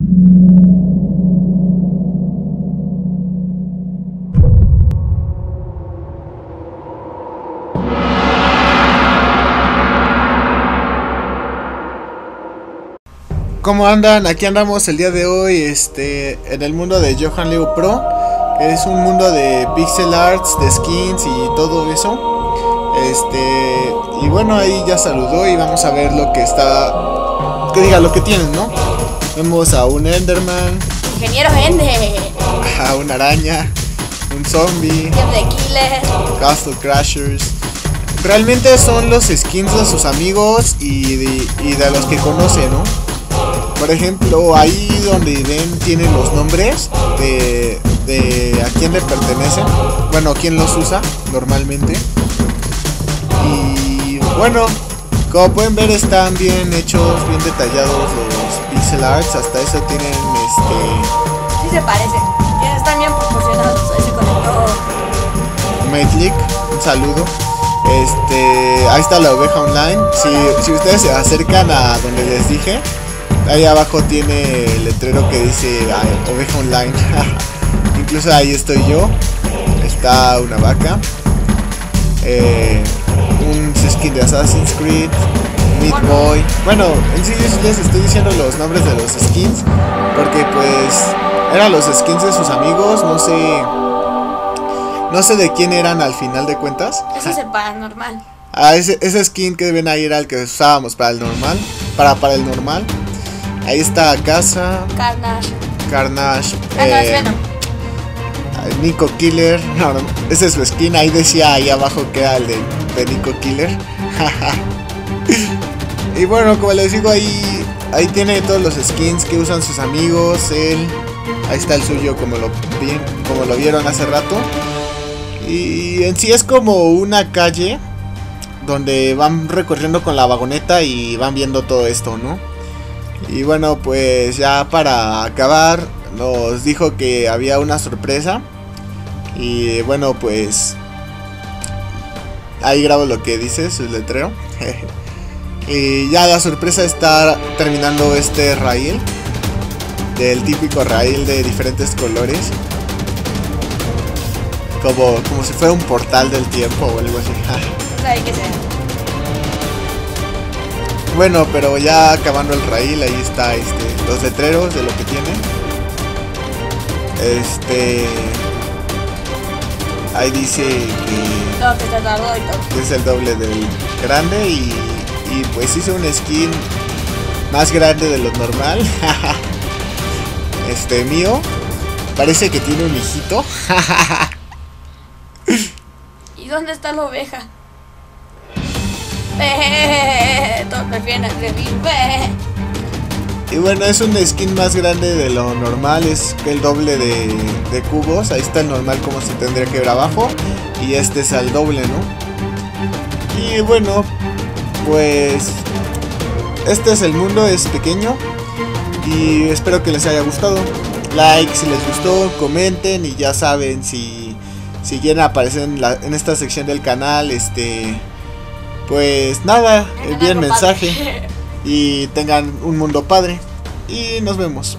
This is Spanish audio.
¿Cómo andan? Aquí andamos el día de hoy este, en el mundo de Johan Leo Pro. Es un mundo de pixel arts, de skins y todo eso. Este, y bueno, ahí ya saludó y vamos a ver lo que está. Que diga lo que tienen, ¿no? Vemos a un Enderman, Ingeniero Ende. a una araña, un zombie, de Killer. Castle Crashers. Realmente son los skins de sus amigos y de, y de los que conoce, ¿no? Por ejemplo, ahí donde ven tienen los nombres de, de a quién le pertenecen. Bueno, quién los usa normalmente. Y bueno, como pueden ver están bien hechos, bien detallados los pixel arts. Hasta eso tienen este Sí se parecen. Están bien proporcionados. Ahí se conectó. Medlick, un saludo. Este, ahí está la oveja online. Si, si ustedes se acercan a donde les dije, ahí abajo tiene el letrero que dice oveja online. Incluso ahí estoy yo. Está una vaca. Eh, un skin de Assassin's Creed. Meat Boy. Bueno, en sí les estoy diciendo los nombres de los skins. Porque pues eran los skins de sus amigos. No sé. No sé de quién eran al final de cuentas. Ese es el paranormal. Ah, ese, ese skin que ven ahí era el que usábamos para el normal. Para, para el normal. Ahí está Casa, Carnage. Carnage, Ah, no, es eh, Venom. Nico Killer. No, no, ese es su skin. Ahí decía ahí abajo que era el de, de Nico Killer. y bueno, como les digo, ahí, ahí tiene todos los skins que usan sus amigos. Él. Ahí está el suyo como lo, como lo vieron hace rato. Y en sí es como una calle donde van recorriendo con la vagoneta y van viendo todo esto, ¿no? Y bueno, pues ya para acabar nos dijo que había una sorpresa. Y bueno, pues ahí grabo lo que dice su letrero. y ya la sorpresa está terminando este rail. Del típico rail de diferentes colores. Como, como si fuera un portal del tiempo o algo así. Bueno, pero ya acabando el rail, ahí está este, los letreros de lo que tiene. Este. Ahí dice que te tardó es el doble del grande y, y pues hizo un skin más grande de lo normal. este mío. Parece que tiene un hijito. ¿Y dónde está la oveja? Todos prefieren. Y bueno, es un skin más grande de lo normal, es el doble de, de cubos. Ahí está el normal como se tendría que ver abajo. Y este es al doble, ¿no? Y bueno, pues este es el mundo, es pequeño. Y espero que les haya gustado. Like si les gustó, comenten y ya saben si, si quieren aparecer en, la- en esta sección del canal. Este, pues nada, envíen mensaje. y tengan un mundo padre. Y nos vemos.